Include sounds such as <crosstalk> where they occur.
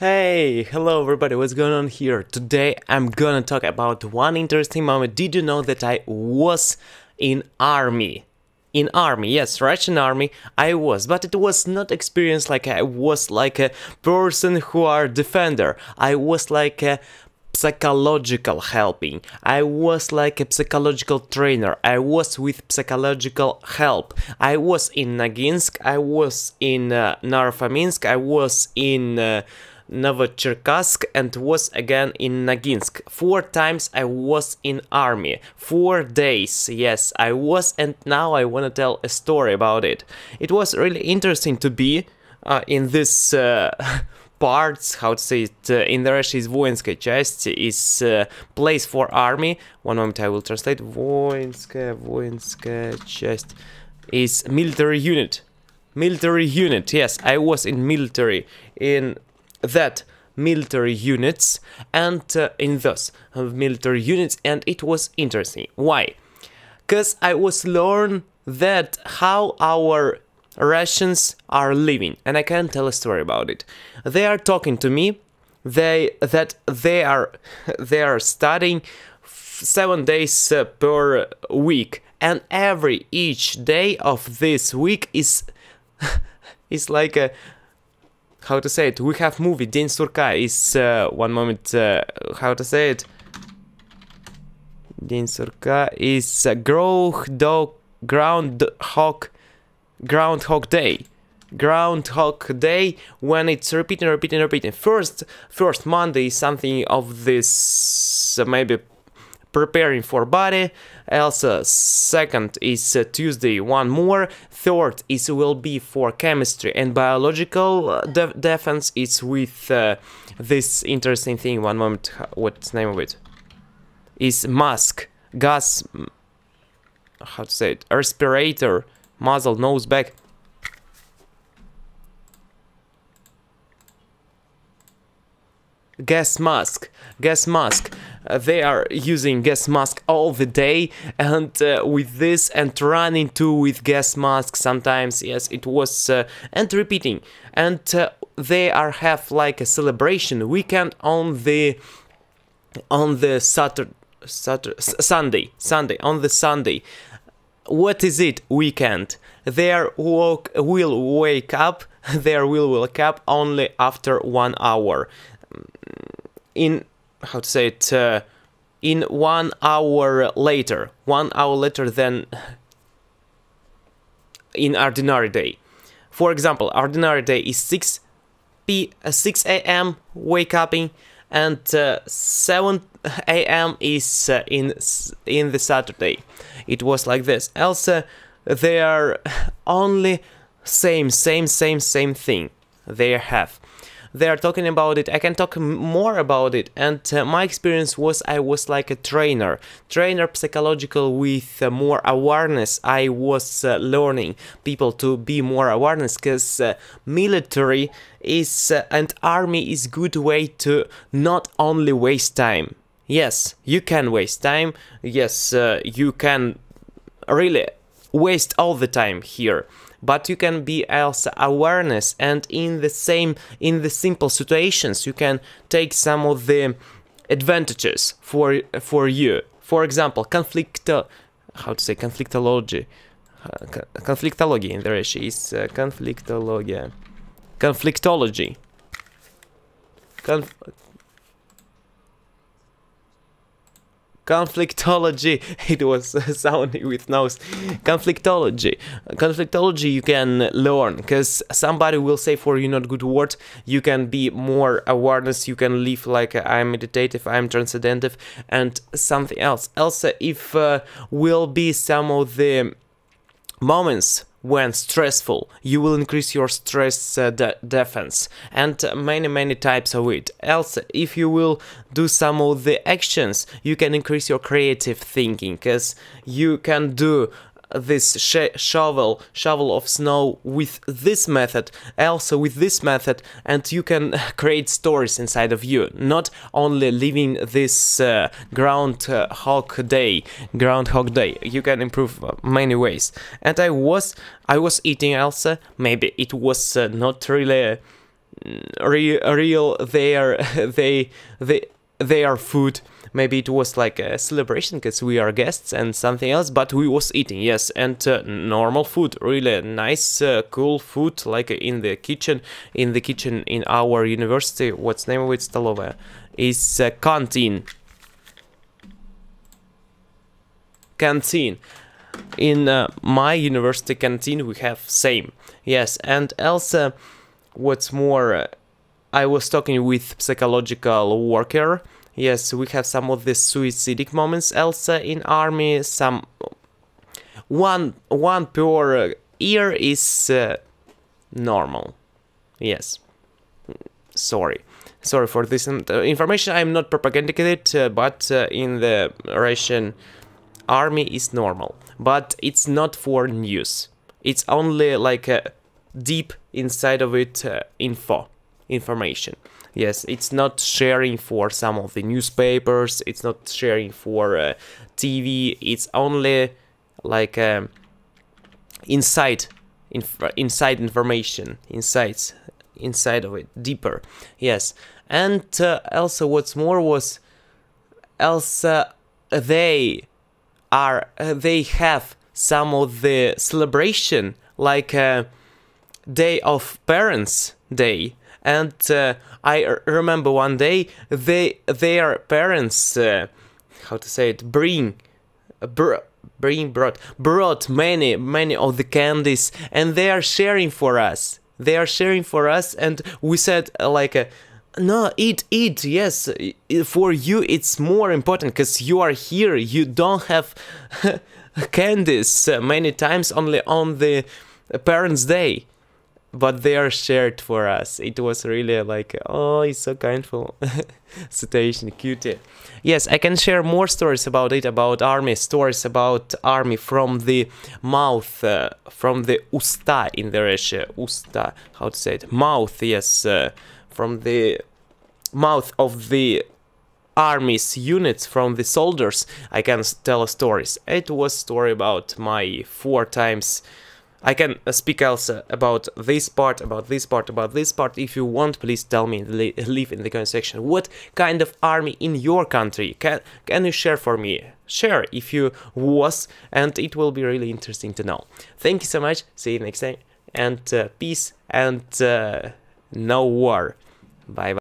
Hey, hello everybody, what's going on here? Today I'm gonna talk about one interesting moment. Did you know that I was in army? In army, yes, Russian army, I was, but it was not experience like I was like a person who are defender. I was like a psychological helping. I was like a psychological trainer. I was with psychological help. I was in Noginsk. I was in uh, Naro-Fominsk. I was in uh, Novocherkassk and was again in Noginsk. Four times I was in army. Four days, yes, I was and now I wanna tell a story about it. It was really interesting to be uh, in this uh, <laughs> parts, how to say it, uh, in the Russian is воинская часть, is uh, place for army. One moment I will translate. Воинская, воинская chest is military unit. Military unit, yes, I was in military in that military units and uh, in those uh, military units and it was interesting. Why? Because I was learn that how our Russians are living, and I can tell a story about it. They are talking to me. They that they are <laughs> they are studying seven days uh, per week, and every each day of this week is <laughs> is like a how to say it, we have movie, Din Surka is, uh, one moment, uh, how to say it, Din Surka is uh, dog, Groundhog, Groundhog Day. Groundhog Day when it's repeating, repeating, repeating. First, first Monday is something of this, uh, maybe preparing for body. Also, second is uh, Tuesday, one more. Third is will be for chemistry and biological uh, de defense. It's with uh, this interesting thing. One moment, what's name of it? Is mask, gas. How to say it? Respirator muzzle, nose, back. Gas mask, gas mask. Uh, they are using gas mask all the day, and uh, with this and running too with gas mask sometimes. Yes, it was uh, and repeating, and uh, they are have like a celebration weekend on the on the Saturday. Saturday, Sunday, Sunday, on the Sunday, what is it weekend there will wake up <laughs> there will wake up only after one hour in how to say it uh, in one hour later one hour later than <laughs> in ordinary day for example ordinary day is 6 p uh, 6 a.m wake up in and uh, 7 <laughs> a.m is uh, in in the saturday it was like this. Else, they are <laughs> only same, same, same, same thing they have. They are talking about it. I can talk more about it. And uh, my experience was I was like a trainer, trainer psychological with uh, more awareness. I was uh, learning people to be more awareness because uh, military is uh, and army is good way to not only waste time yes, you can waste time. Yes, uh, you can really waste all the time here. But you can be also awareness and in the same in the simple situations you can take some of the advantages for for you. For example conflict how to say conflictology uh, conflictology in the is uh, conflictology conflictology. Conf conflictology. <laughs> It was <laughs> sounding with nose. Conflictology. Conflictology you can learn because somebody will say for you not good word. You can be more awareness. You can live like i'm meditative i'm transcendentive and something else. Else if uh, will be some of the moments when stressful you will increase your stress uh, de defense and many many types of it. Else if you will do some of the actions you can increase your creative thinking because you can do this sh shovel shovel of snow with this method also with this method and you can <laughs> create stories inside of you. Not only living this uh, groundhog day groundhog day. You can improve many ways. And i was i was eating also maybe it was uh, not really re- real. Their <laughs> they they their food maybe it was like a celebration because we are guests and something else but we was eating yes. And uh, normal food really nice uh, cool food like in the kitchen in the kitchen in our university. What's name of it? Stolova is uh, canteen. Canteen. In uh, my university canteen we have same yes. And also what's more uh, i was talking with psychological worker yes we have some of the suicidal moments. Also in army some one one per year is uh, normal. Yes. Sorry. Sorry for this information. I'm not propagandizing it uh, but uh, in the russian army is normal. But it's not for news. It's only like a deep inside of it uh, info information yes it's not sharing for some of the newspapers it's not sharing for uh, tv it's only like um, inside inf- inside information insights inside of it deeper yes. And uh, also what's more was also they are uh, they have some of the celebration like uh, day of parents day and uh, i remember one day they their parents uh, how to say it bring br- bring brought brought many many of the candies and they are sharing for us. They are sharing for us and we said uh, like no eat eat yes for you it's more important because you are here you don't have <laughs> candies many times only on the parents day but they are shared for us. It was really like oh it's so kindful <laughs> situation cutie yes i can share more stories about it about army stories about army from the mouth uh, from the usta in the russia. Usta how to say it? Mouth yes uh, from the mouth of the army's units from the soldiers. I can tell stories. It was story about my four times i can uh, speak also about this part about this part about this part. If you want please tell me leave in the comment section. What kind of army in your country? Can can you share for me? Share if you was and it will be really interesting to know. Thank you so much. See you next time. And uh, peace and uh, no war. Bye bye